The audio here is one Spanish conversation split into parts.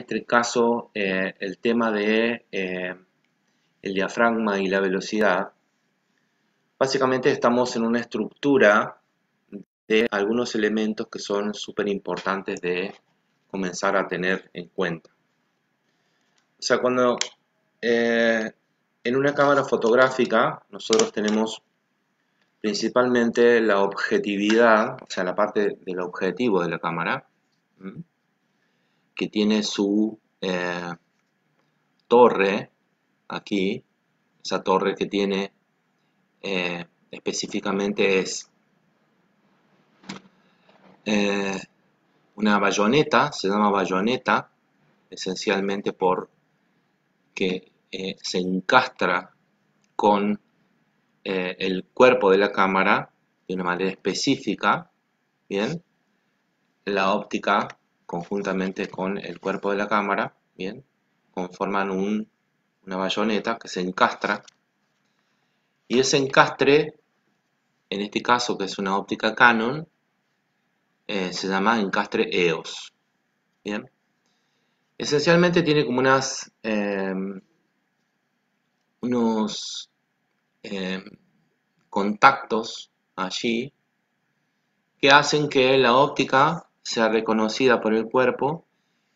este caso eh, el tema de eh, el diafragma y la velocidad, básicamente estamos en una estructura de algunos elementos que son súper importantes de comenzar a tener en cuenta. O sea, cuando eh, en una cámara fotográfica nosotros tenemos principalmente la objetividad, o sea, la parte del objetivo de la cámara, que tiene su eh, torre aquí, esa torre que tiene eh, específicamente es eh, una bayoneta, se llama bayoneta, esencialmente por que se encastra con el cuerpo de la cámara de una manera específica, ¿bien? La óptica conjuntamente con el cuerpo de la cámara, bien, conforman una bayoneta que se encastra y ese encastre, en este caso que es una óptica Canon, eh, se llama encastre EOS. Bien. Esencialmente tiene como unas em, unos em, contactos allí que hacen que la óptica sea reconocida por el cuerpo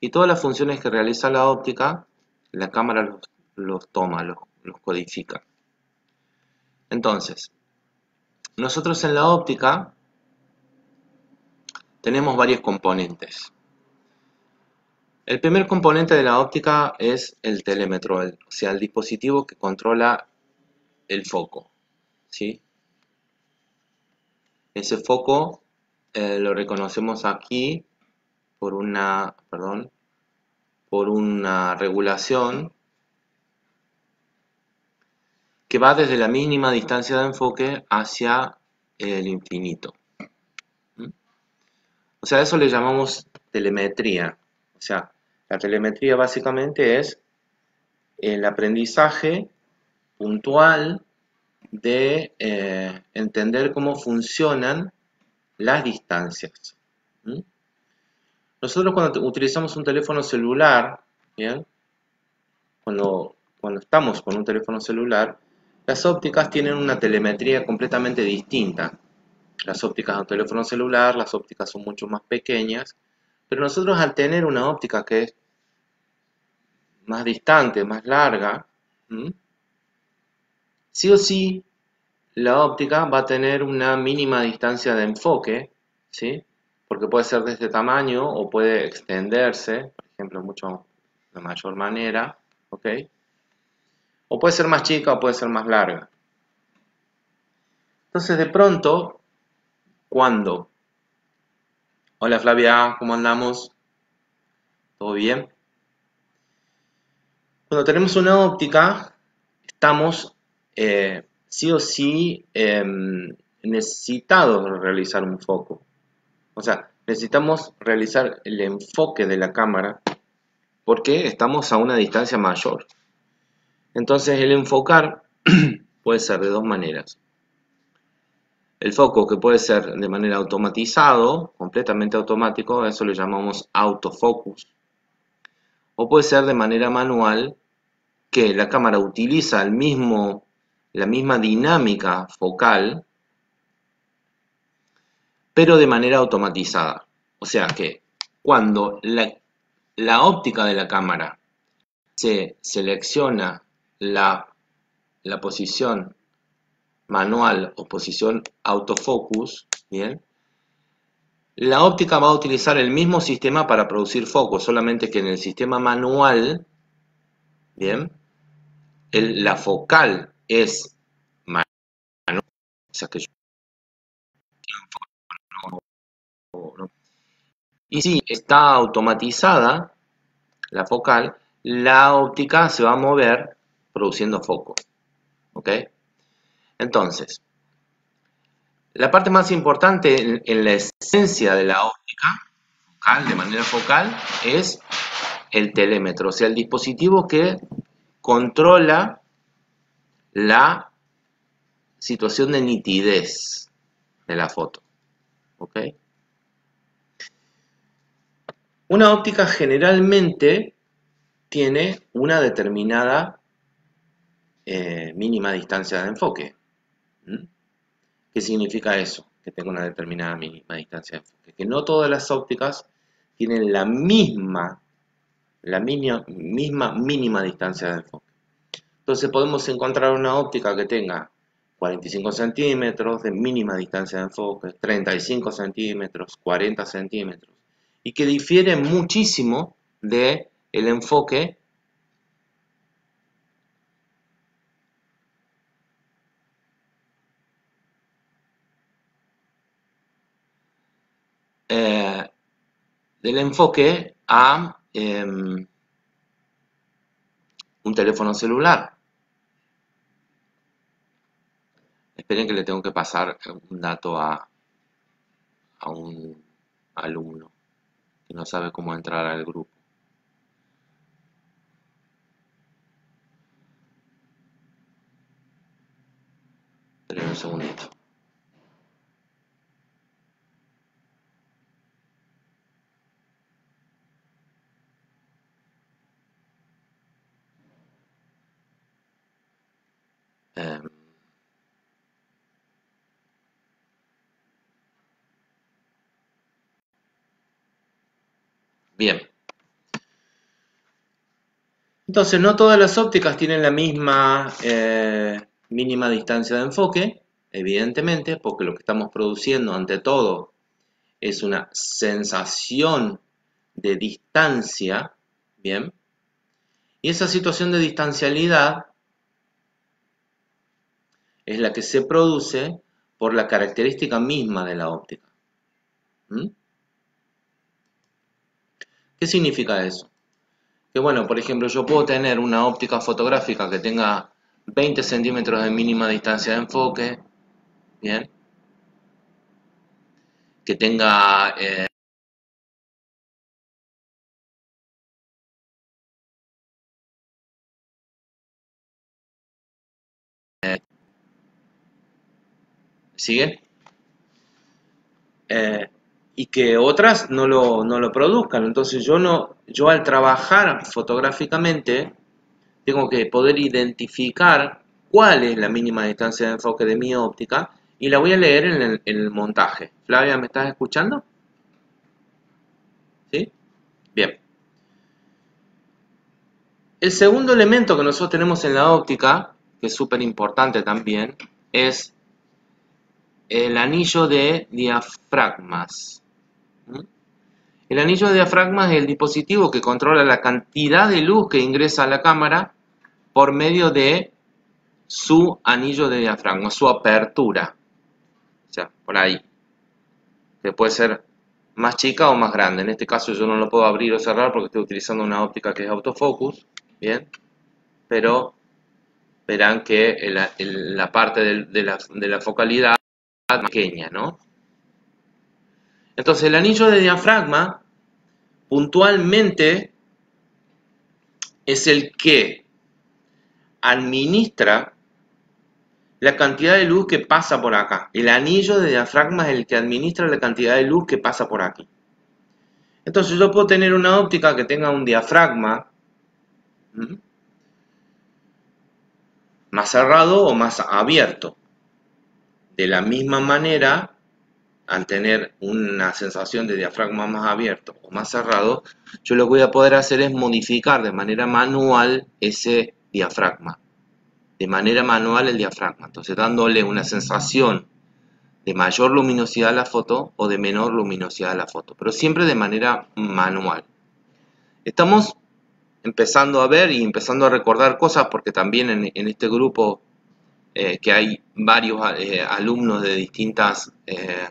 y todas las funciones que realiza la óptica, la cámara los, toma, los, codifica. Entonces, nosotros en la óptica tenemos varios componentes. El primer componente de la óptica es el telémetro, o sea, el dispositivo que controla el foco. ¿sí? Ese foco eh, lo reconocemos aquí por una, perdón, por una regulación que va desde la mínima distancia de enfoque hacia el infinito. ¿Mm? O sea, eso le llamamos telemetría. O sea, la telemetría básicamente es el aprendizaje puntual de eh, entender cómo funcionan las distancias. Nosotros cuando utilizamos un teléfono celular, Cuando, cuando estamos con un teléfono celular, las ópticas tienen una telemetría completamente distinta. Las ópticas de un teléfono celular, las ópticas son mucho más pequeñas, pero nosotros al tener una óptica que es más distante, más larga, sí o sí la óptica va a tener una mínima distancia de enfoque, ¿sí? Porque puede ser de este tamaño o puede extenderse, por ejemplo, mucho de mayor manera, ¿ok? O puede ser más chica o puede ser más larga. Entonces, de pronto, cuando... Hola Flavia, ¿cómo andamos? ¿Todo bien? Cuando tenemos una óptica, estamos eh, sí o sí em, necesitados realizar un foco. O sea, necesitamos realizar el enfoque de la cámara porque estamos a una distancia mayor. Entonces el enfocar puede ser de dos maneras. El foco que puede ser de manera automatizado, completamente automático, eso le llamamos autofocus. O puede ser de manera manual, que la cámara utiliza el mismo la misma dinámica focal, pero de manera automatizada. O sea que cuando la, óptica de la cámara se selecciona la, la posición manual o posición autofocus, ¿bien? La óptica va a utilizar el mismo sistema para producir foco, solamente que en el sistema manual, ¿bien? la focal es mano, o sea que yo y si está automatizada la focal, la óptica se va a mover produciendo foco. ¿Ok? Entonces, la parte más importante en, en, la esencia de la óptica focal, de manera focal, es el telémetro, o sea, el dispositivo que controla la situación de nitidez de la foto. Una óptica generalmente tiene una determinada eh, mínima distancia de enfoque. ¿Qué significa eso? Que tenga una determinada mínima distancia de enfoque. Que no todas las ópticas tienen la misma, la misma mínima distancia de enfoque. Entonces podemos encontrar una óptica que tenga 45 centímetros de mínima distancia de enfoque, 35 centímetros, 40 centímetros, y que difiere muchísimo de el enfoque eh, del enfoque a em, un teléfono celular. Esperen que le tengo que pasar un dato a, a un alumno que no sabe cómo entrar al grupo. Esperen un segundito. Em, bien. Entonces, no todas las ópticas tienen la misma eh, mínima distancia de enfoque, evidentemente, porque lo que estamos produciendo ante todo es una sensación de distancia, ¿bien? Y esa situación de distancialidad es la que se produce por la característica misma de la óptica. ¿Qué significa eso? Que bueno, por ejemplo, yo puedo tener una óptica fotográfica que tenga 20 centímetros de mínima distancia de enfoque, ¿bien? Que tenga... Eh, ¿Siguen? Eh, y que otras no lo, no lo, produzcan. Entonces yo no, yo al trabajar fotográficamente tengo que poder identificar cuál es la mínima distancia de enfoque de mi óptica y la voy a leer en el, en el montaje. Flavia, ¿me estás escuchando? ¿Sí? Bien. El segundo elemento que nosotros tenemos en la óptica, que es súper importante también, es el anillo de diafragmas. El anillo de diafragmas es el dispositivo que controla la cantidad de luz que ingresa a la cámara por medio de su anillo de diafragma, su apertura. O sea, por ahí. Que puede ser más chica o más grande. En este caso yo no lo puedo abrir o cerrar porque estoy utilizando una óptica que es autofocus. Bien. Pero verán que la, parte de la focalidad pequeña, ¿no? Entonces el anillo de diafragma puntualmente es el que administra la cantidad de luz que pasa por acá. El anillo de diafragma es el que administra la cantidad de luz que pasa por aquí. Entonces yo puedo tener una óptica que tenga un diafragma más cerrado o más abierto. De la misma manera, al tener una sensación de diafragma más abierto o más cerrado, yo lo que voy a poder hacer es modificar de manera manual ese diafragma. De manera manual el diafragma. Entonces dándole una sensación de mayor luminosidad a la foto o de menor luminosidad a la foto. Pero siempre de manera manual. Estamos empezando a ver y empezando a recordar cosas porque también en, este grupo eh, que hay varios eh, alumnos de distintas eh,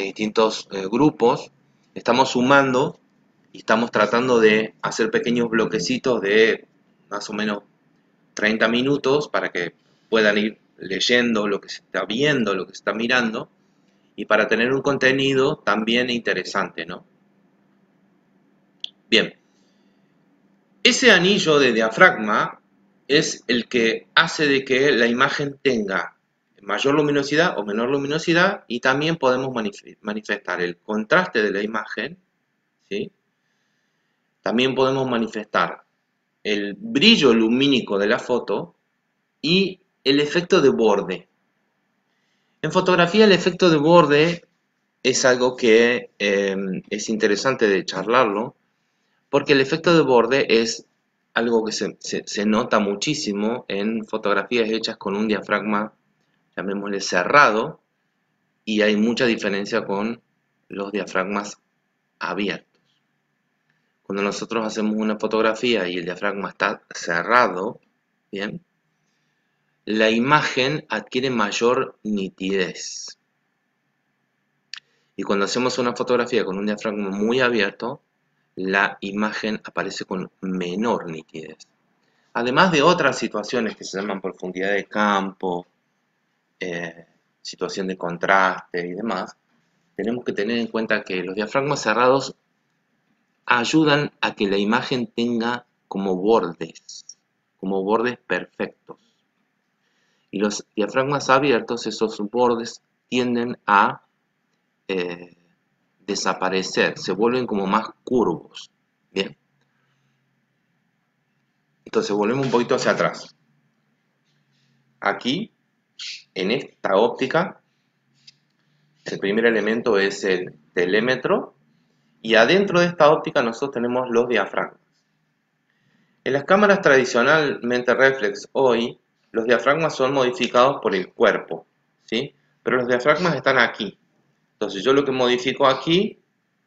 de distintos grupos, estamos sumando y estamos tratando de hacer pequeños bloquecitos de más o menos 30 minutos para que puedan ir leyendo lo que se está viendo, lo que se está mirando y para tener un contenido también interesante, ¿no? Bien, ese anillo de diafragma es el que hace de que la imagen tenga mayor luminosidad o menor luminosidad y también podemos manifestar el contraste de la imagen, ¿sí? también podemos manifestar el brillo lumínico de la foto y el efecto de borde. En fotografía el efecto de borde es algo que em, es interesante de charlarlo, porque el efecto de borde es algo que se, nota muchísimo en fotografías hechas con un diafragma, llamémosle cerrado, y hay mucha diferencia con los diafragmas abiertos. Cuando nosotros hacemos una fotografía y el diafragma está cerrado, ¿bien? La imagen adquiere mayor nitidez. Y cuando hacemos una fotografía con un diafragma muy abierto, la imagen aparece con menor nitidez. Además de otras situaciones que se llaman profundidad de campo, eh, situación de contraste y demás, tenemos que tener en cuenta que los diafragmas cerrados ayudan a que la imagen tenga como bordes, como bordes perfectos. Y los diafragmas abiertos, esos bordes tienden a eh, desaparecer, se vuelven como más curvos. Bien. Entonces volvemos un poquito hacia atrás. Aquí, en esta óptica, el primer elemento es el telémetro y adentro de esta óptica nosotros tenemos los diafragmas. En las cámaras tradicionalmente reflex hoy, los diafragmas son modificados por el cuerpo, ¿sí? pero los diafragmas están aquí. Entonces yo lo que modifico aquí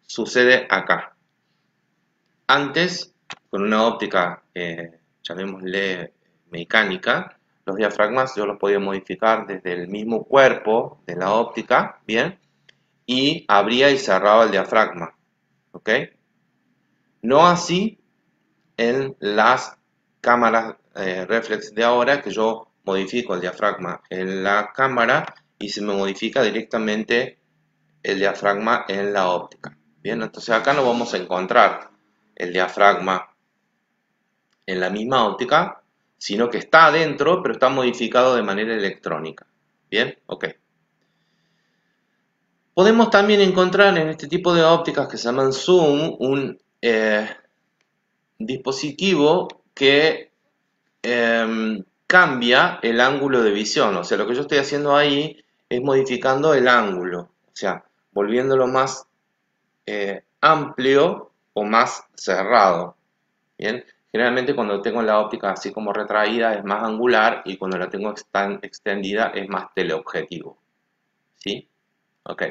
sucede acá. Antes, con una óptica, eh, llamémosle mecánica, los diafragmas yo los podía modificar desde el mismo cuerpo de la óptica, ¿bien? Y abría y cerraba el diafragma, ¿ok? No así en las cámaras eh, reflex de ahora, que yo modifico el diafragma en la cámara y se me modifica directamente el diafragma en la óptica. Bien, entonces acá no vamos a encontrar el diafragma en la misma óptica, sino que está adentro, pero está modificado de manera electrónica. Bien, ok. Podemos también encontrar en este tipo de ópticas que se llaman zoom un eh, dispositivo que em, cambia el ángulo de visión. O sea, lo que yo estoy haciendo ahí es modificando el ángulo. O sea, volviéndolo más eh, amplio o más cerrado. Bien, generalmente cuando tengo la óptica así como retraída es más angular y cuando la tengo extendida es más teleobjetivo. ¿Sí? Ok.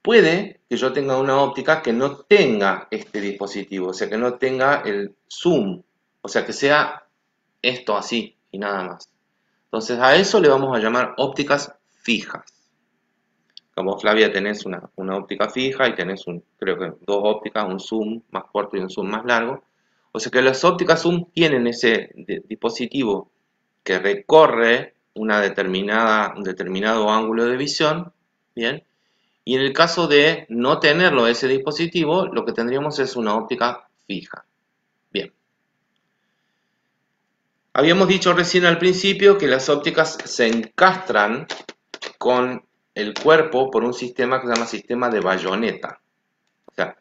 Puede que yo tenga una óptica que no tenga este dispositivo, o sea, que no tenga el zoom, o sea, que sea esto así y nada más. Entonces a eso le vamos a llamar ópticas fijas. Como Flavia tenés una, óptica fija y tenés un, creo que dos ópticas, un zoom más corto y un zoom más largo. O sea que las ópticas zoom tienen ese dispositivo que recorre una determinada, un determinado ángulo de visión, ¿bien? Y en el caso de no tenerlo ese dispositivo, lo que tendríamos es una óptica fija. Bien. Habíamos dicho recién al principio que las ópticas se encastran con el cuerpo por un sistema que se llama sistema de bayoneta. O sea,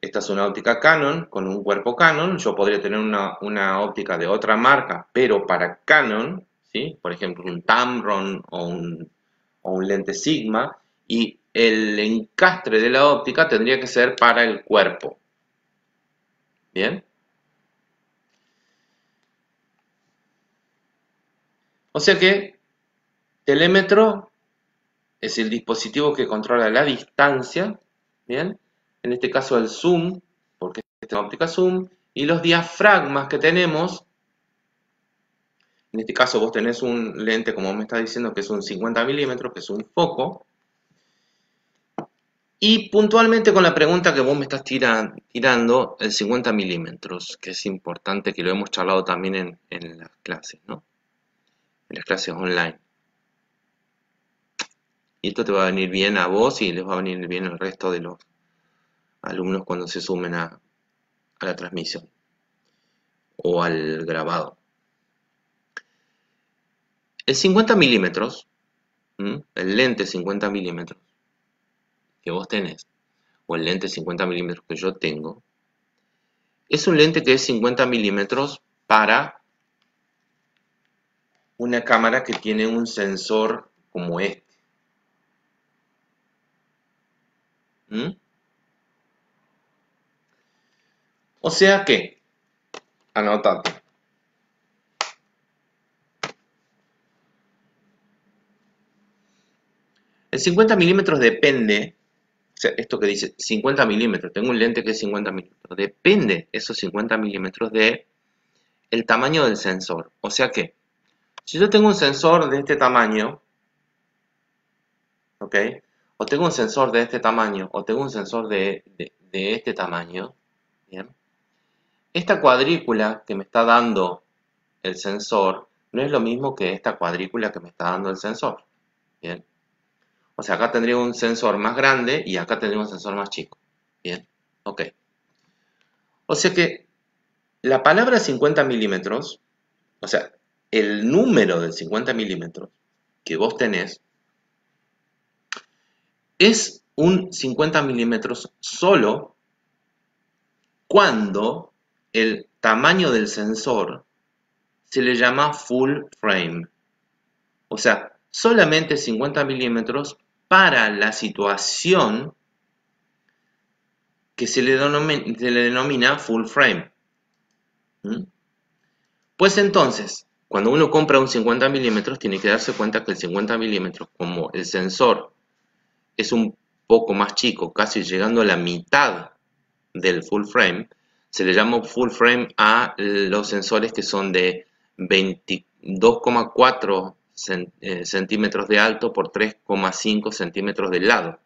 esta es una óptica Canon con un cuerpo Canon. Yo podría tener una, óptica de otra marca, pero para Canon, ¿sí? por ejemplo, un Tamron o un, o un lente Sigma, y el encastre de la óptica tendría que ser para el cuerpo. ¿Bien? O sea que telémetro es el dispositivo que controla la distancia, ¿bien? En este caso el zoom, porque es una óptica zoom, y los diafragmas que tenemos, en este caso vos tenés un lente, como me está diciendo, que es un 50 milímetros, que es un foco, y puntualmente con la pregunta que vos me estás tirando, el 50 milímetros, que es importante, que lo hemos charlado también en, en las clases, ¿no? En las clases online. Y esto te va a venir bien a vos y les va a venir bien al resto de los alumnos cuando se sumen a, la transmisión o al grabado. El 50 milímetros, el lente 50 milímetros que vos tenés, o el lente 50 milímetros que yo tengo, es un lente que es 50 milímetros para una cámara que tiene un sensor como este. ¿Mm? O sea que, anotate, el 50 milímetros depende, o sea, esto que dice 50 milímetros, tengo un lente que es 50 milímetros, depende esos 50 milímetros de el tamaño del sensor. O sea que, si yo tengo un sensor de este tamaño, ¿ok? O tengo un sensor de este tamaño, o tengo un sensor de, de este tamaño, ¿bien? Esta cuadrícula que me está dando el sensor no es lo mismo que esta cuadrícula que me está dando el sensor. Bien. O sea, acá tendría un sensor más grande y acá tendría un sensor más chico. Bien. Ok. O sea que la palabra 50 milímetros, o sea, el número del 50 milímetros que vos tenés, es un 50 milímetros solo cuando el tamaño del sensor se le llama full frame. O sea, solamente 50 milímetros para la situación que se le, denomina, full frame. ¿Mm? Pues entonces, cuando uno compra un 50 milímetros, tiene que darse cuenta que el 50 milímetros, como el sensor es un poco más chico, casi llegando a la mitad del full frame, se le llama full frame a los sensores que son de 22,4 eh, centímetros de alto por 3,5 centímetros de lado.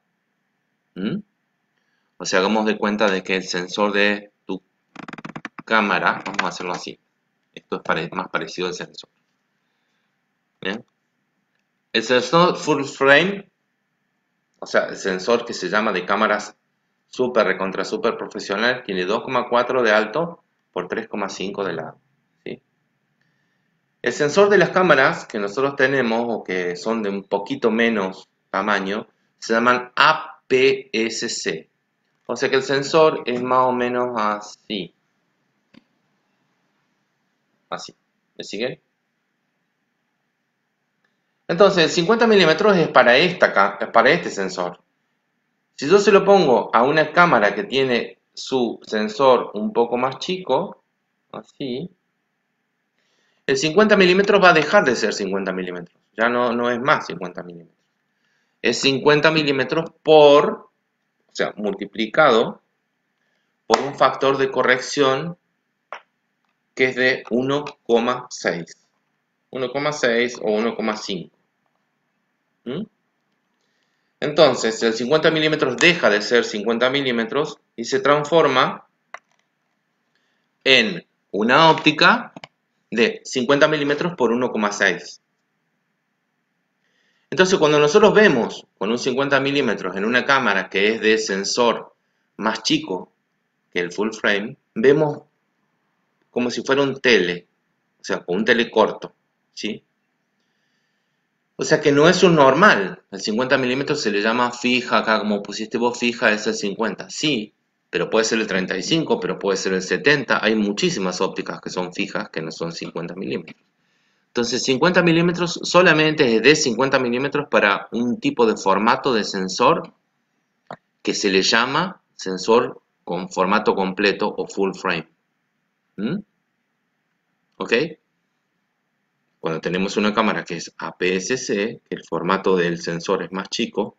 ¿Mm? O sea, hagamos de cuenta de que el sensor de tu cámara, vamos a hacerlo así, esto es más parecido al sensor. El sensor full frame, o sea, el sensor que se llama de cámaras super recontra super profesional, tiene 2,4 de alto por 3,5 de lado. El sensor de las cámaras que nosotros tenemos o que son de un poquito menos tamaño se llaman APS-C. O sea que el sensor es más o menos así. Así. ¿Me siguen? Entonces, el 50 milímetros es para, esta, para este sensor. Si yo se lo pongo a una cámara que tiene su sensor un poco más chico, así, el 50 milímetros va a dejar de ser 50 milímetros. Ya no, no es más 50 milímetros. Es 50 milímetros por, o sea, multiplicado por un factor de corrección que es de 1,6. 1,6 o 1,5. Entonces, el 50 milímetros deja de ser 50 milímetros y se transforma en una óptica de 50 milímetros por 1,6. Entonces, cuando nosotros vemos con un 50 milímetros en una cámara que es de sensor más chico que el full frame, vemos como si fuera un tele, o sea, un tele corto, ¿sí? O sea que no es un normal. El 50 milímetros se le llama fija, acá como pusiste vos fija es el 50. Sí, pero puede ser el 35, pero puede ser el 70. Hay muchísimas ópticas que son fijas que no son 50 milímetros. Entonces 50 milímetros solamente es de 50 milímetros para un tipo de formato de sensor que se le llama sensor con formato completo o full frame. ¿Mm? ¿Ok? Cuando tenemos una cámara que es APS-C, el formato del sensor es más chico,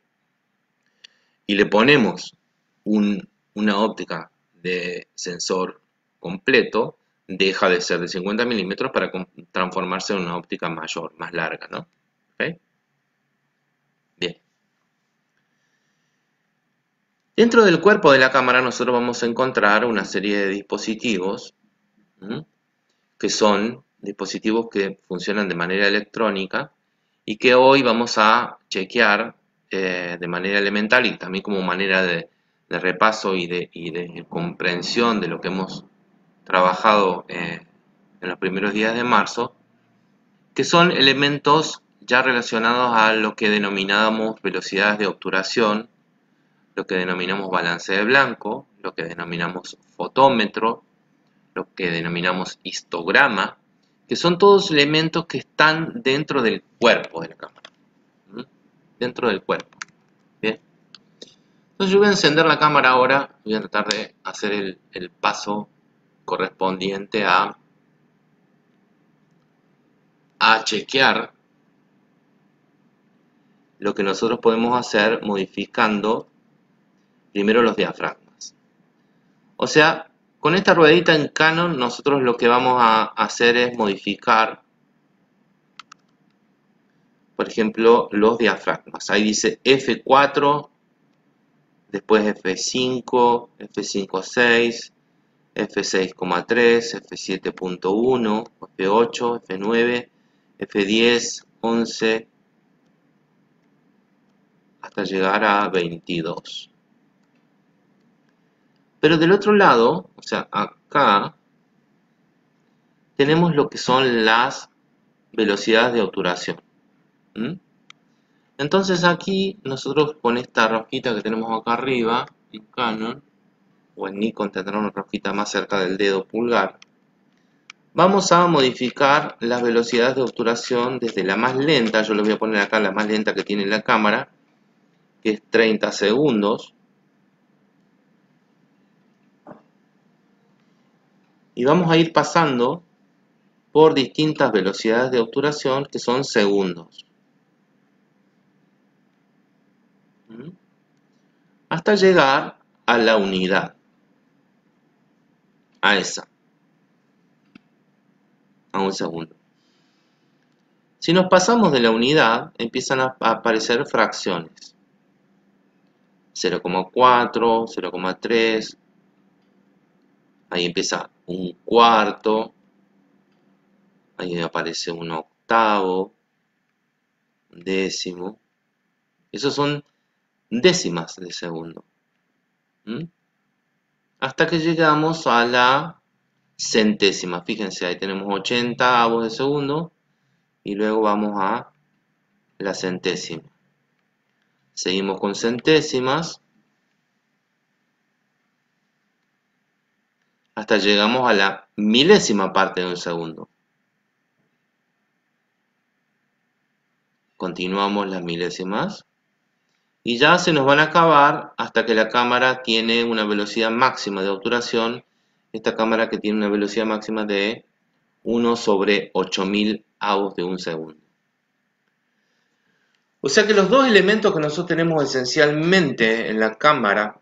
y le ponemos una óptica de sensor completo, deja de ser de 50 milímetros para transformarse en una óptica mayor, más larga, ¿no? Bien. Dentro del cuerpo de la cámara nosotros vamos a encontrar una serie de dispositivos que son dispositivos que funcionan de manera electrónica y que hoy vamos a chequear eh, de manera elemental y también como manera de, repaso y de, comprensión de lo que hemos trabajado eh, en los primeros días de marzo, que son elementos ya relacionados a lo que denominábamos velocidades de obturación lo que denominamos balance de blanco, lo que denominamos fotómetro, lo que denominamos histograma, que son todos elementos que están dentro del cuerpo de la cámara. Dentro del cuerpo. Bien. Entonces yo voy a encender la cámara ahora, voy a tratar de hacer el, el paso correspondiente a, a chequear lo que nosotros podemos hacer modificando primero los diafragmas. O sea, con esta ruedita en Canon nosotros lo que vamos a hacer es modificar, por ejemplo, los diafragmas. Ahí dice F4, después F5, F5.6, F6,3, F7.1, F8, F9, F10, 11, hasta llegar a 22. Pero del otro lado, o sea, acá, tenemos lo que son las velocidades de obturación. Entonces aquí nosotros con esta rosquita que tenemos acá arriba, en Canon, o en Nikon tendrá una rosquita más cerca del dedo pulgar, vamos a modificar las velocidades de obturación desde la más lenta, yo les voy a poner acá la más lenta que tiene la cámara, que es 30 segundos, y vamos a ir pasando por distintas velocidades de obturación que son segundos. ¿Mm? Hasta llegar a la unidad. A esa. A un segundo. Si nos pasamos de la unidad, empiezan a aparecer fracciones. 0,4, 0,3, ahí empieza un cuarto, ahí aparece un octavo, décimo, esos son décimas de segundo. Hasta que llegamos a la centésima, fíjense, ahí tenemos 80 avos de segundo y luego vamos a la centésima. Seguimos con centésimas hasta llegamos a la milésima parte de un segundo. Continuamos las milésimas y ya se nos van a acabar hasta que la cámara tiene una velocidad máxima de obturación. Esta cámara que tiene una velocidad máxima de 1 sobre 8000 avos de un segundo. O sea que los dos elementos que nosotros tenemos esencialmente en la cámara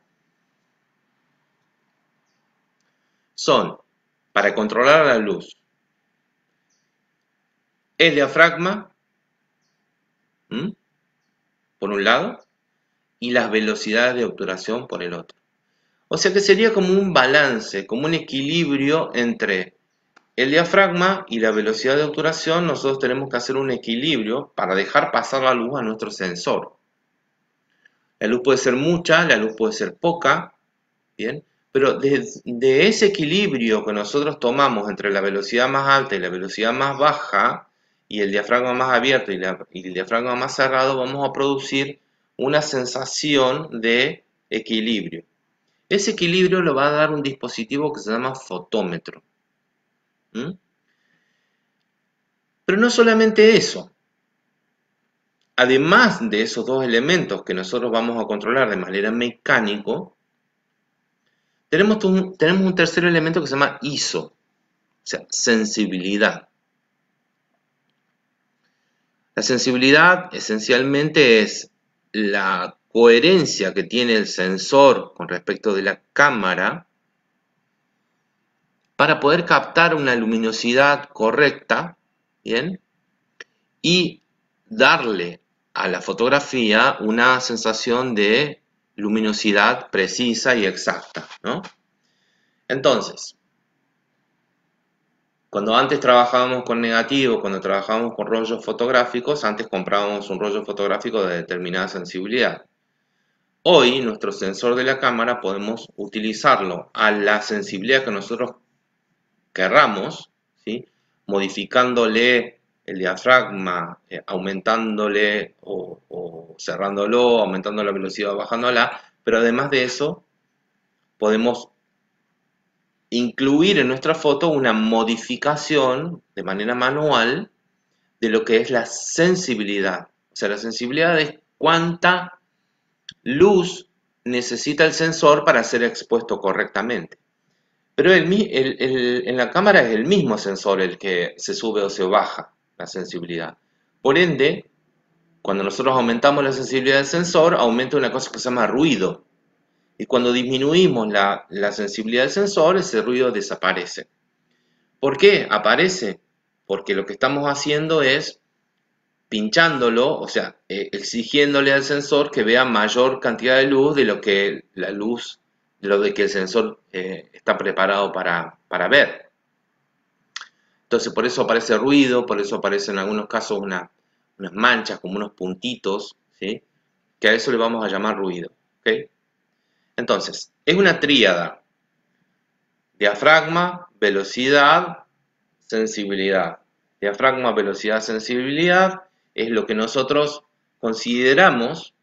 son, para controlar la luz, el diafragma, por un lado, y las velocidades de obturación por el otro. O sea que sería como un balance, como un equilibrio entre el diafragma y la velocidad de obturación. Nosotros tenemos que hacer un equilibrio para dejar pasar la luz a nuestro sensor. La luz puede ser mucha, la luz puede ser poca, ¿bien? Pero de, ese equilibrio que nosotros tomamos entre la velocidad más alta y la velocidad más baja, y el diafragma más abierto y, el diafragma más cerrado, vamos a producir una sensación de equilibrio. Ese equilibrio lo va a dar un dispositivo que se llama fotómetro. ¿Mm? Pero no solamente eso. Además de esos dos elementos que nosotros vamos a controlar de manera mecánico, tenemos un, tenemos un tercer elemento que se llama ISO, o sea, sensibilidad. La sensibilidad esencialmente es la coherencia que tiene el sensor con respecto de la cámara para poder captar una luminosidad correcta, ¿bien? Y darle a la fotografía una sensación de luminosidad precisa y exacta, ¿no? Entonces, cuando antes trabajábamos con negativo, cuando trabajábamos con rollos fotográficos, antes comprábamos un rollo fotográfico de determinada sensibilidad. Hoy, nuestro sensor de la cámara podemos utilizarlo a la sensibilidad que nosotros querramos, ¿sí? modificándole el diafragma, eh, aumentándole o, cerrándolo, aumentando la velocidad o bajándola, pero además de eso, podemos incluir en nuestra foto una modificación de manera manual de lo que es la sensibilidad. O sea, la sensibilidad es cuánta luz necesita el sensor para ser expuesto correctamente. Pero en la cámara es el mismo sensor el que se sube o se baja la sensibilidad. Por ende, cuando nosotros aumentamos la sensibilidad del sensor, aumenta una cosa que se llama ruido. Y cuando disminuimos la, sensibilidad del sensor, ese ruido desaparece. ¿Por qué aparece? Porque lo que estamos haciendo es pinchándolo, o sea, eh, exigiéndole al sensor que vea mayor cantidad de luz de lo que la luz, de lo de que el sensor eh, está preparado para, para, ver. Entonces, por eso aparece ruido, por eso aparecen en algunos casos unas manchas, como unos puntitos, ¿sí? que a eso le vamos a llamar ruido. ¿okay? Entonces, es una tríada. Diafragma, velocidad, sensibilidad. Diafragma, velocidad, sensibilidad es lo que nosotros consideramos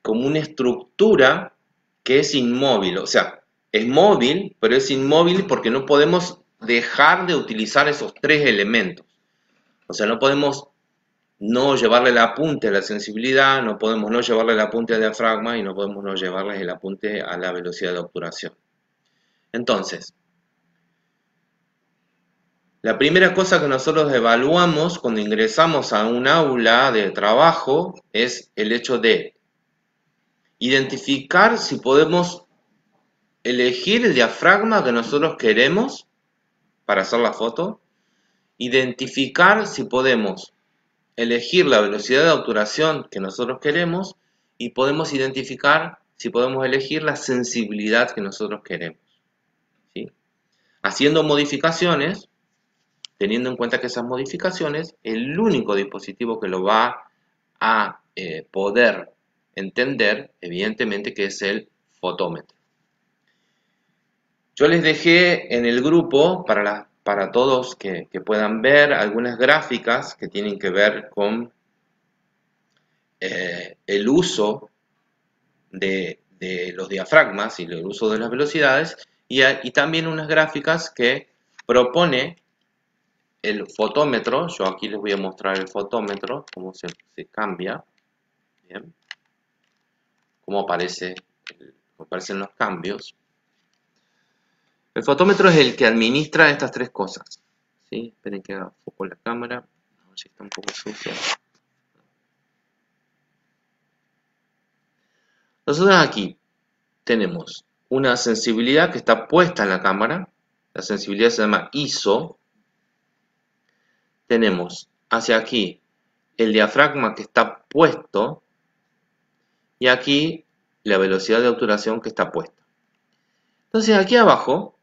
como una estructura que es inmóvil. O sea, es móvil, pero es inmóvil porque no podemos dejar de utilizar esos tres elementos. O sea, no podemos no llevarle el apunte a la sensibilidad, no podemos no llevarle el apunte al diafragma y no podemos no llevarle el apunte a la velocidad de obturación. Entonces, la primera cosa que nosotros evaluamos cuando ingresamos a un aula de trabajo es el hecho de identificar si podemos elegir el diafragma que nosotros queremos para hacer la foto, identificar si podemos elegir la velocidad de obturación que nosotros queremos y podemos identificar si podemos elegir la sensibilidad que nosotros queremos. Haciendo modificaciones, teniendo en cuenta que esas modificaciones, el único dispositivo que lo va a eh, poder entender, evidentemente, que es el fotómetro. Yo les dejé en el grupo para para todos que, puedan ver algunas gráficas que tienen que ver con eh, el uso de, los diafragmas y el uso de las velocidades y, también unas gráficas que propone el fotómetro, yo aquí les voy a mostrar el fotómetro, cómo se, cambia, aparece, cómo aparecen los cambios. El fotómetro es el que administra estas tres cosas. ¿sí? Esperen que haga foco la cámara. A ver si está un poco sucia. Nosotros aquí tenemos una sensibilidad que está puesta en la cámara. La sensibilidad se llama ISO. Tenemos hacia aquí el diafragma que está puesto. Y aquí la velocidad de obturación que está puesta. Entonces aquí abajo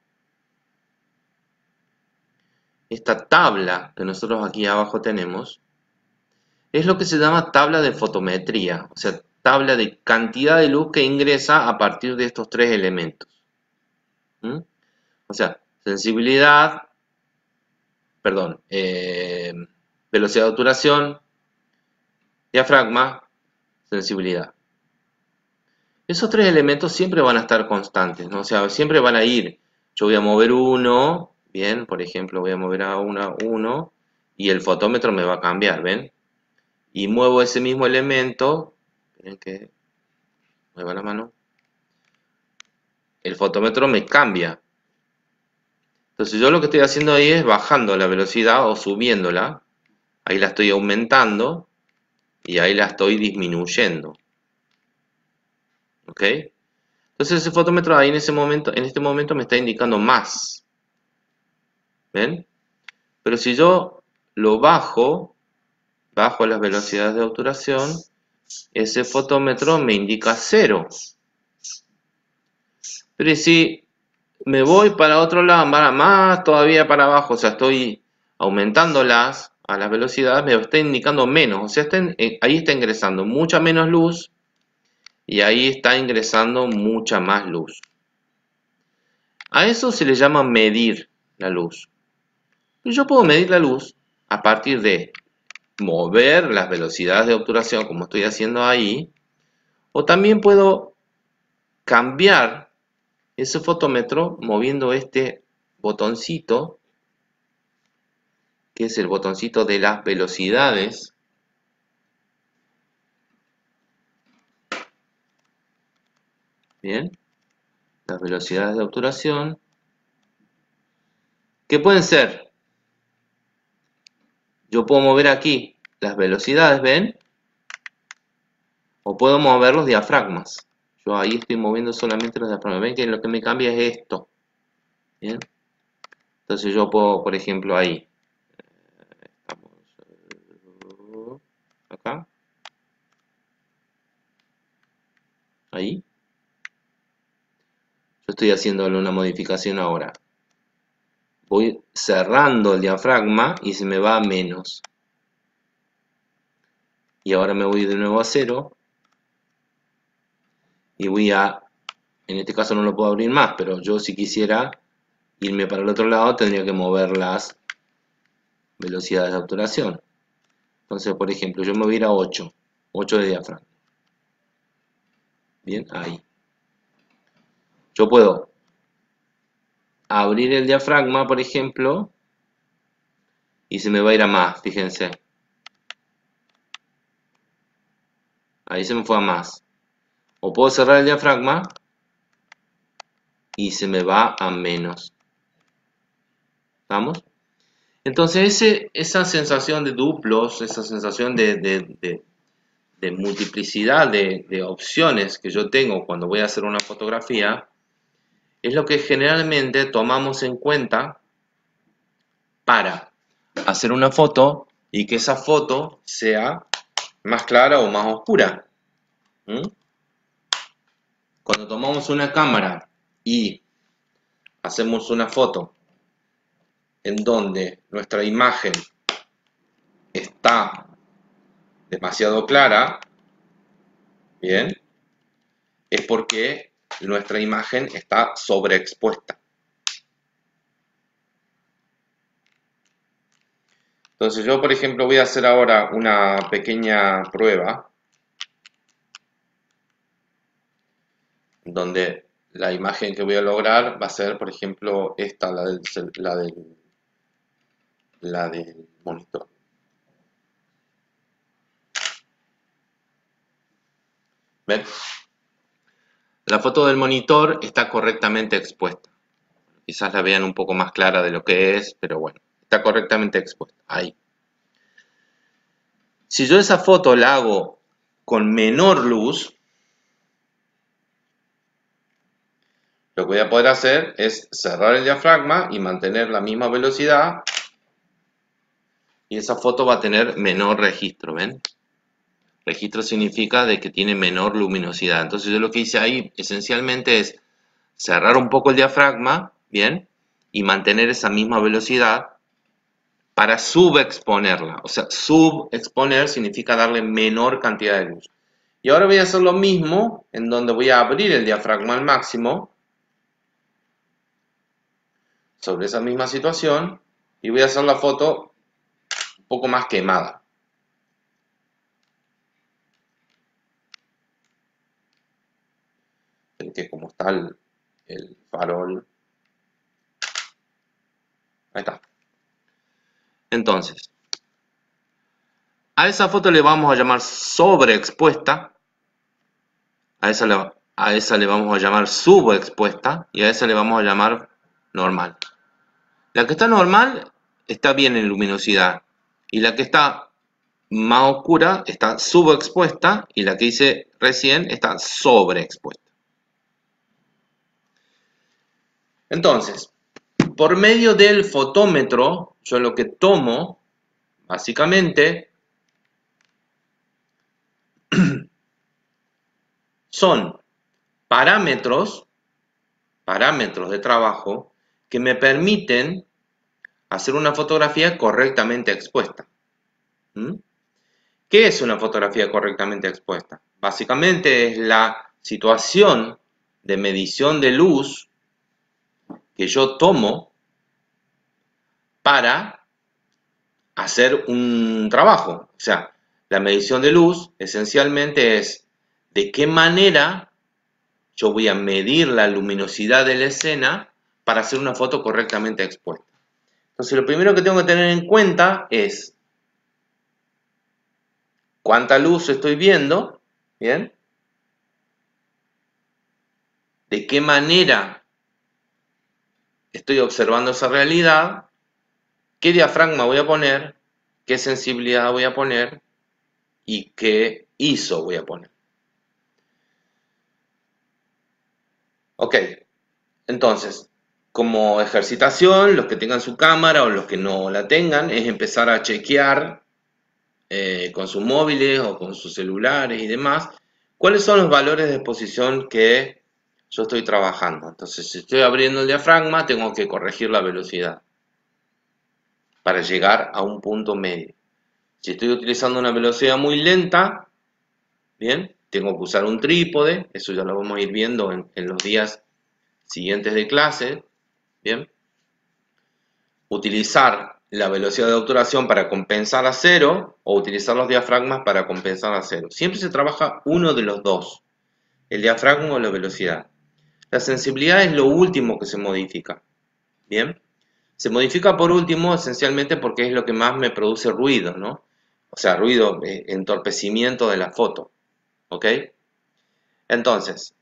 esta tabla que nosotros aquí abajo tenemos, es lo que se llama tabla de fotometría, o sea, tabla de cantidad de luz que ingresa a partir de estos tres elementos. O sea, sensibilidad, perdón, eh, velocidad de obturación, diafragma, sensibilidad. Esos tres elementos siempre van a estar constantes, ¿no? o sea, siempre van a ir. Yo voy a mover uno, Bien, por ejemplo, voy a mover a 1 y el fotómetro me va a cambiar, ¿ven? Y muevo ese mismo elemento, miren que mueva la mano, el fotómetro me cambia. Entonces yo lo que estoy haciendo ahí es bajando la velocidad o subiéndola, ahí la estoy aumentando y ahí la estoy disminuyendo. ¿Ok? Entonces ese fotómetro ahí en ese momento, en este momento me está indicando más. Pero si yo lo bajo, bajo las velocidades de obturación, ese fotómetro me indica cero. Pero si me voy para otro lado, más todavía para abajo, o sea, estoy aumentándolas a las velocidades, me está indicando menos. O sea, eh, ahí está ingresando mucha menos luz y ahí está ingresando mucha más luz. A eso se le llama medir la luz yo puedo medir la luz a partir de mover las velocidades de obturación como estoy haciendo ahí, o también puedo cambiar ese fotómetro moviendo este botoncito, que es el botoncito de las velocidades. Bien, las velocidades de obturación, que pueden ser, yo puedo mover aquí las velocidades, ¿ven? O puedo mover los diafragmas. Yo ahí estoy moviendo solamente los diafragmas. ¿Ven que lo que me cambia es esto? Bien. Entonces yo puedo, por ejemplo, ahí. Acá. Ahí. Yo estoy haciéndole una modificación ahora. Voy cerrando el diafragma y se me va a menos. Y ahora me voy de nuevo a cero. Y voy a, en este caso no lo puedo abrir más, pero yo si quisiera irme para el otro lado tendría que mover las velocidades de obturación. Entonces, por ejemplo, yo me voy a ir a 8. 8 de diafragma. Bien, ahí. Yo puedo abrir el diafragma, por ejemplo, y se me va a ir a más, fíjense. Ahí se me fue a más. O puedo cerrar el diafragma y se me va a menos. ¿Estamos? Entonces esa sensación de duplos, esa sensación de, multiplicidad de opciones que yo tengo cuando voy a hacer una fotografía, es lo que generalmente tomamos en cuenta para hacer una foto y que esa foto sea más clara o más oscura. Cuando tomamos una cámara y hacemos una foto en donde nuestra imagen está demasiado clara, bien, es porque nuestra imagen está sobreexpuesta. Entonces yo, por ejemplo, voy a hacer ahora una pequeña prueba donde la imagen que voy a lograr va a ser, por ejemplo, esta, la del, la del, monitor. ¿Ven? La foto del monitor está correctamente expuesta. Quizás la vean un poco más clara de lo que es, pero bueno, está correctamente expuesta. Ahí. Si yo esa foto la hago con menor luz, lo que voy a poder hacer es cerrar el diafragma y mantener la misma velocidad y esa foto va a tener menor registro, ¿ven? Registro significa de que tiene menor luminosidad. Entonces yo lo que hice ahí esencialmente es cerrar un poco el diafragma, ¿bien? Y mantener esa misma velocidad para subexponerla. O sea, subexponer significa darle menor cantidad de luz. Y ahora voy a hacer lo mismo en donde voy a abrir el diafragma al máximo sobre esa misma situación y voy a hacer la foto un poco más quemada. El, farol. Ahí está. Entonces, a esa foto le vamos a llamar sobreexpuesta. A esa, le, a esa le vamos a llamar subexpuesta. Y a esa le vamos a llamar normal. La que está normal está bien en luminosidad. Y la que está más oscura está subexpuesta. Y la que hice recién está sobreexpuesta. Entonces, por medio del fotómetro, yo lo que tomo, básicamente, son parámetros, parámetros de trabajo, que me permiten hacer una fotografía correctamente expuesta. ¿Mm? ¿Qué es una fotografía correctamente expuesta? Básicamente es la situación de medición de luz que yo tomo para hacer un trabajo. O sea, la medición de luz esencialmente es de qué manera yo voy a medir la luminosidad de la escena para hacer una foto correctamente expuesta. Entonces lo primero que tengo que tener en cuenta es cuánta luz estoy viendo, ¿bien? De qué manera estoy observando esa realidad, qué diafragma voy a poner, qué sensibilidad voy a poner y qué ISO voy a poner. Ok, entonces, como ejercitación, los que tengan su cámara o los que no la tengan, es empezar a chequear eh, con sus móviles o con sus celulares y demás, cuáles son los valores de exposición que yo estoy trabajando. Entonces, si estoy abriendo el diafragma, tengo que corregir la velocidad para llegar a un punto medio. Si estoy utilizando una velocidad muy lenta, bien, tengo que usar un trípode, eso ya lo vamos a ir viendo en, los días siguientes de clase, bien. Utilizar la velocidad de obturación para compensar a cero o utilizar los diafragmas para compensar a cero. Siempre se trabaja uno de los dos, el diafragma o la velocidad. La sensibilidad es lo último que se modifica. Bien. Se modifica por último esencialmente porque es lo que más me produce ruido, ¿no? O sea, ruido, eh, entorpecimiento de la foto. ¿Ok? Entonces,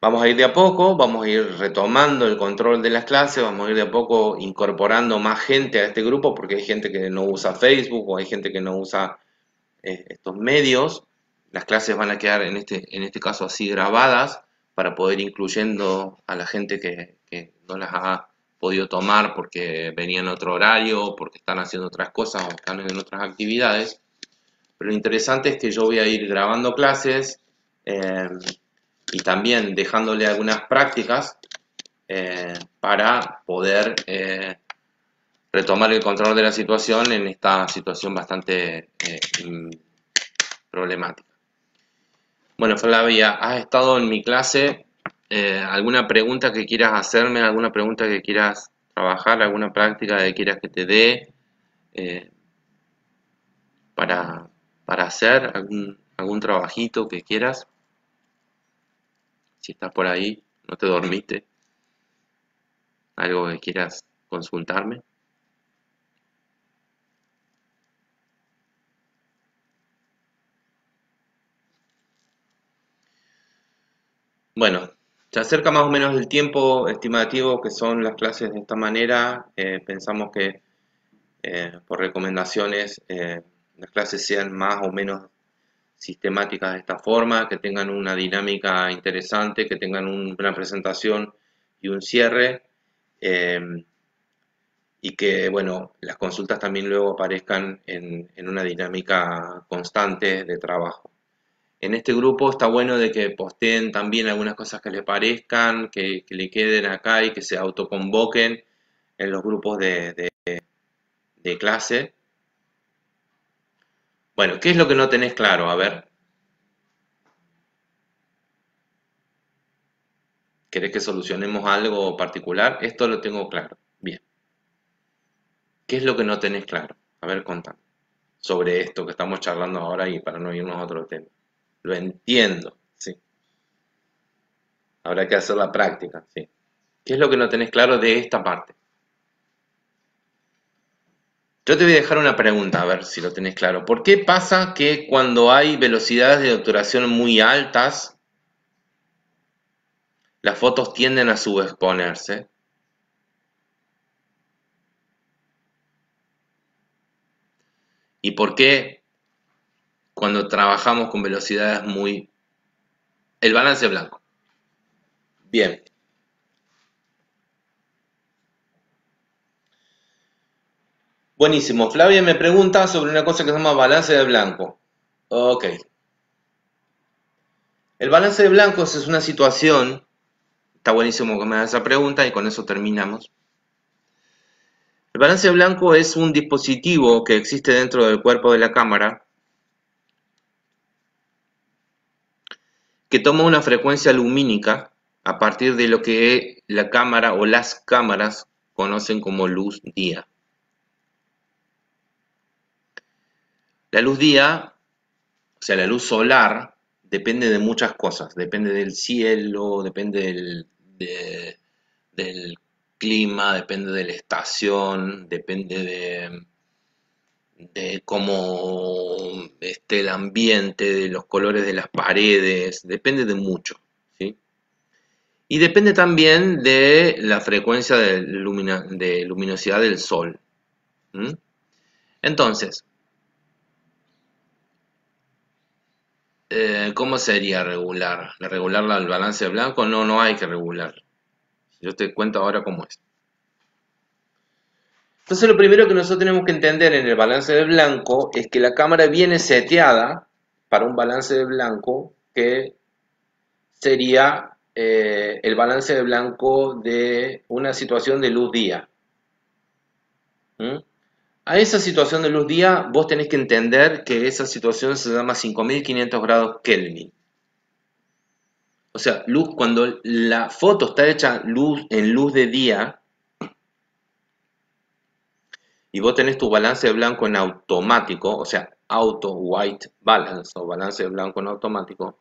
vamos a ir de a poco, vamos a ir retomando el control de las clases, vamos a ir de a poco incorporando más gente a este grupo porque hay gente que no usa Facebook o hay gente que no usa eh, estos medios. Las clases van a quedar en este, en este caso así grabadas para poder incluyendo a la gente que, no las ha podido tomar porque venía en otro horario, porque están haciendo otras cosas o están en otras actividades. Pero lo interesante es que yo voy a ir grabando clases eh, y también dejándole algunas prácticas eh, para poder eh, retomar el control de la situación en esta situación bastante problemática. Bueno, Flavia, has estado en mi clase. Eh, ¿Alguna pregunta que quieras hacerme? ¿Alguna pregunta que quieras trabajar? ¿Alguna práctica que quieras que te dé eh, para, hacer? ¿Algún, ¿Algún trabajito que quieras? Si estás por ahí, no te dormiste. ¿Algo que quieras consultarme? Bueno, se acerca más o menos el tiempo estimativo que son las clases de esta manera. Eh, pensamos que eh, por recomendaciones eh, las clases sean más o menos sistemáticas de esta forma, que tengan una dinámica interesante, que tengan una presentación y un cierre y que bueno, las consultas también luego aparezcan en una dinámica constante de trabajo en este grupo está bueno de que posteen también algunas cosas que les parezcan, que, le queden acá y que se autoconvoquen en los grupos de, de, clase. Bueno, ¿qué es lo que no tenés claro? A ver. ¿Querés que solucionemos algo particular? Esto lo tengo claro. Bien. ¿Qué es lo que no tenés claro? A ver, contame. Sobre esto que estamos charlando ahora y para no irnos a otro tema. Lo entiendo, sí. Habrá que hacer la práctica, sí. ¿Qué es lo que no tenés claro de esta parte? Yo te voy a dejar una pregunta, a ver si lo tenés claro. ¿Por qué pasa que cuando hay velocidades de obturación muy altas, las fotos tienden a subexponerse? ¿Y por qué cuando trabajamos con velocidades muy... El balance blanco. Bien. Buenísimo. Flavia me pregunta sobre una cosa que se llama balance de blanco. Ok. El balance de blancos es una situación, está buenísimo que me hagas esa pregunta y con eso terminamos. El balance de blanco es un dispositivo que existe dentro del cuerpo de la cámara que toma una frecuencia lumínica a partir de lo que la cámara o las cámaras conocen como luz día. La luz día, o sea, la luz solar, depende de muchas cosas, depende del cielo, depende del, del clima, depende de la estación, depende de, de cómo esté el ambiente, de los colores de las paredes, depende de mucho. ¿sí? Y depende también de la frecuencia de, de luminosidad del sol. Entonces, eh, ¿cómo sería regular? ¿Regular el balance blanco? No, no hay que regular. Yo te cuento ahora cómo es. Entonces lo primero que nosotros tenemos que entender en el balance de blanco es que la cámara viene seteada para un balance de blanco que sería eh, el balance de blanco de una situación de luz día. ¿Mm? A esa situación de luz día vos tenés que entender que esa situación se llama 5500 grados Kelvin. O sea, luz, cuando la foto está hecha luz, en luz de día, y vos tenés tu balance de blanco en automático, o sea, auto white balance o balance de blanco en automático,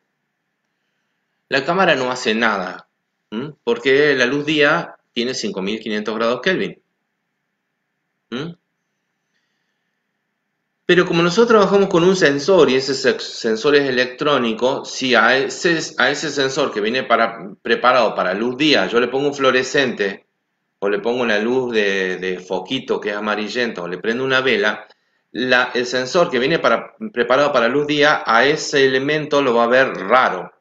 la cámara no hace nada, porque la luz día tiene 5500 grados Kelvin. Pero como nosotros trabajamos con un sensor y ese sensor es electrónico, si a ese, a ese sensor que viene para, preparado para luz día yo le pongo un fluorescente o le pongo una luz de, foquito que es amarillento, o le prendo una vela, el sensor que viene para, preparado para luz día, a ese elemento lo va a ver raro,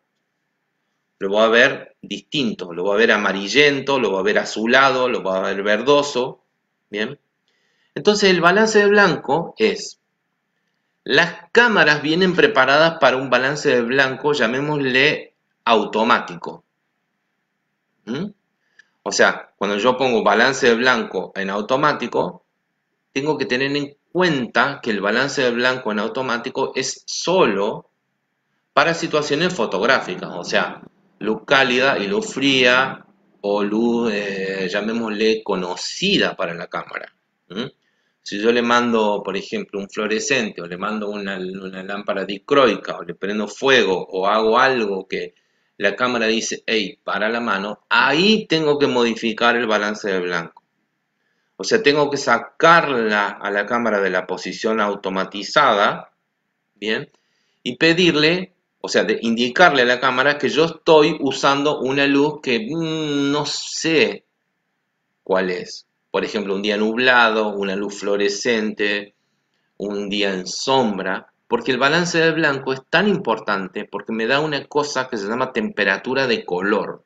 lo va a ver distinto, lo va a ver amarillento, lo va a ver azulado, lo va a ver verdoso, ¿bien? Entonces el balance de blanco es, las cámaras vienen preparadas para un balance de blanco, llamémosle automático. ¿Mm? O sea, cuando yo pongo balance de blanco en automático, tengo que tener en cuenta que el balance de blanco en automático es solo para situaciones fotográficas, o sea, luz cálida y luz fría o luz, eh, llamémosle, conocida para la cámara. Si yo le mando, por ejemplo, un fluorescente o le mando una, una lámpara dicroica o le prendo fuego o hago algo que la cámara dice, hey, para la mano, ahí tengo que modificar el balance de blanco. O sea, tengo que sacarla a la cámara de la posición automatizada, ¿bien? Y pedirle, o sea, de indicarle a la cámara que yo estoy usando una luz que mm, no sé cuál es. Por ejemplo, un día nublado, una luz fluorescente, un día en sombra. Porque el balance de blanco es tan importante porque me da una cosa que se llama temperatura de color.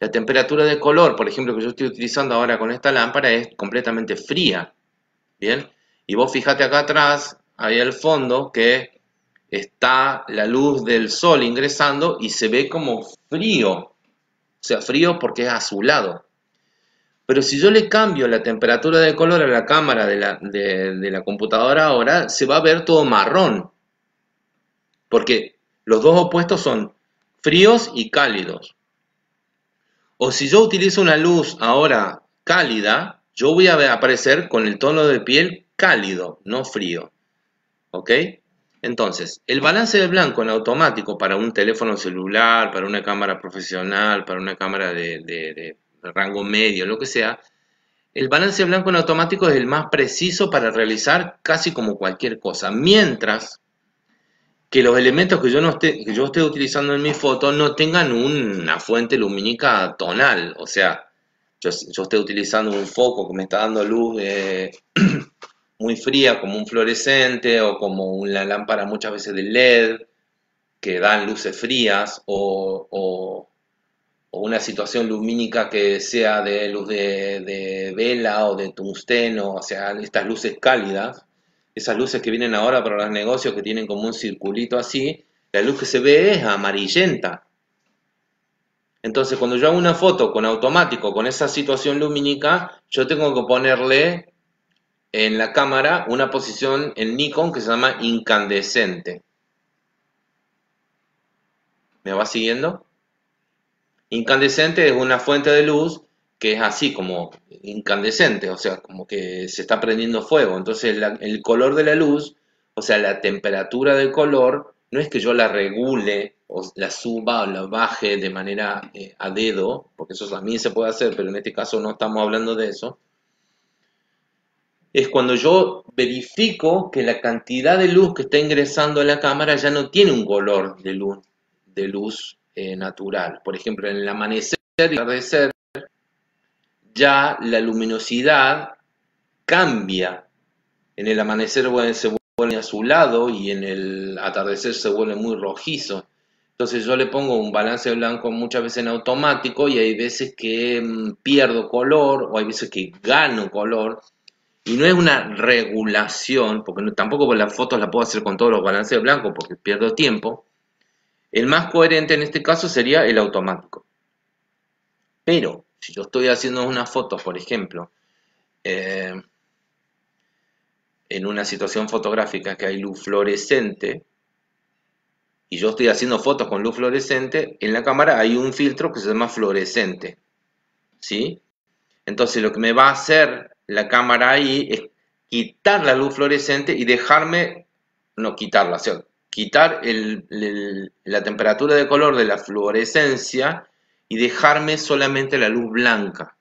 La temperatura de color, por ejemplo, que yo estoy utilizando ahora con esta lámpara es completamente fría. ¿Bien? Y vos fíjate acá atrás, ahí al fondo, que está la luz del sol ingresando y se ve como frío. O sea, frío porque es azulado. Pero si yo le cambio la temperatura de color a la cámara de la, computadora ahora, se va a ver todo marrón. Porque los dos opuestos son fríos y cálidos. O si yo utilizo una luz ahora cálida, yo voy a aparecer con el tono de piel cálido, no frío. ¿Ok? Entonces, el balance de blanco en automático para un teléfono celular, para una cámara profesional, para una cámara de rango medio, lo que sea, el balance blanco en automático es el más preciso para realizar casi como cualquier cosa. Mientras que los elementos que yo, no esté, que yo esté utilizando en mi foto no tengan una fuente lumínica tonal. O sea, yo, yo esté utilizando un foco que me está dando luz muy fría como un fluorescente o como una lámpara muchas veces de LED que dan luces frías o una situación lumínica que sea de luz de, vela o de tungsteno, o sea, estas luces cálidas, esas luces que vienen ahora para los negocios que tienen como un circulito así, la luz que se ve es amarillenta. Entonces, cuando yo hago una foto con automático, con esa situación lumínica, yo tengo que ponerle en la cámara una posición en Nikon que se llama incandescente. ¿Me va siguiendo? Incandescente es una fuente de luz que es así como incandescente, o sea, como que se está prendiendo fuego. Entonces el color de la luz, o sea, la temperatura del color, no es que yo la regule o la suba o la baje de manera eh, a dedo, porque eso también se puede hacer, pero en este caso no estamos hablando de eso, es cuando yo verifico que la cantidad de luz que está ingresando a la cámara ya no tiene un color de luz, de luz eh, natural. Por ejemplo, en el amanecer y atardecer, ya la luminosidad cambia. En el amanecer se vuelve azulado y en el atardecer se vuelve muy rojizo. Entonces yo le pongo un balance blanco muchas veces en automático y hay veces que mm, pierdo color o hay veces que gano color. Y no es una regulación, porque tampoco las fotos la puedo hacer con todos los balances blancos porque pierdo tiempo. El más coherente en este caso sería el automático. Pero si yo estoy haciendo una foto, por ejemplo, eh, en una situación fotográfica que hay luz fluorescente, y yo estoy haciendo fotos con luz fluorescente, en la cámara hay un filtro que se llama fluorescente. ¿Sí? Entonces lo que me va a hacer la cámara ahí es quitar la luz fluorescente y dejarme, no quitarla, o quitar la temperatura de color de la fluorescencia y dejarme solamente la luz blanca.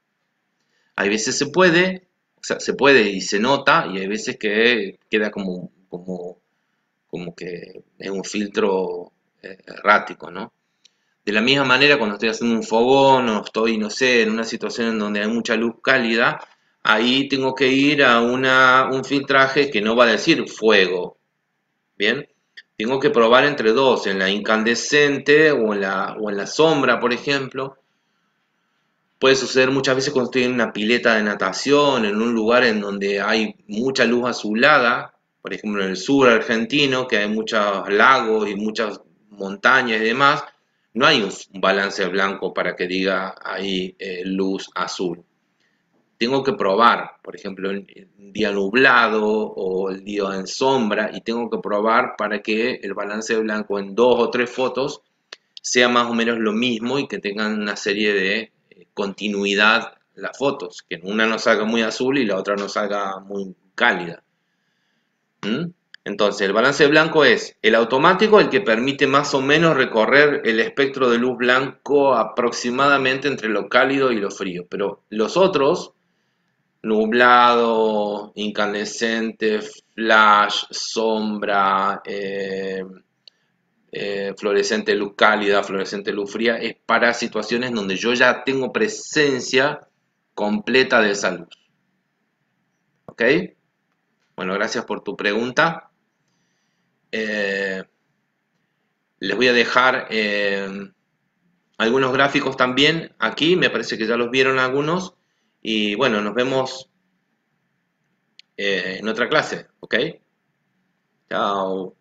Hay veces se puede, o sea, se puede y se nota, y hay veces que queda como, como, como que es un filtro eh, errático, ¿no? De la misma manera, cuando estoy haciendo un fogón o estoy, no sé, en una situación en donde hay mucha luz cálida, ahí tengo que ir a una, un filtraje que no va a decir fuego, ¿bien? Tengo que probar entre dos, en la incandescente o en la, o en la sombra, por ejemplo. Puede suceder muchas veces cuando estoy en una pileta de natación, en un lugar en donde hay mucha luz azulada, por ejemplo en el sur argentino, que hay muchos lagos y muchas montañas y demás, no hay un balance blanco para que diga ahí eh, luz azul tengo que probar, por ejemplo, el día nublado o el día en sombra, y tengo que probar para que el balance blanco en dos o tres fotos sea más o menos lo mismo y que tengan una serie de eh, continuidad las fotos, que una no salga muy azul y la otra no salga muy cálida. ¿Mm? Entonces, el balance blanco es el automático, el que permite más o menos recorrer el espectro de luz blanco aproximadamente entre lo cálido y lo frío. Pero los otros, nublado, incandescente, flash, sombra, eh, eh, fluorescente luz cálida, fluorescente luz fría, es para situaciones donde yo ya tengo presencia completa de esa luz. ¿Ok? Bueno, gracias por tu pregunta. Eh, les voy a dejar algunos gráficos también aquí, me parece que ya los vieron algunos. Y bueno, nos vemos eh, en otra clase, ¿ok? Chao.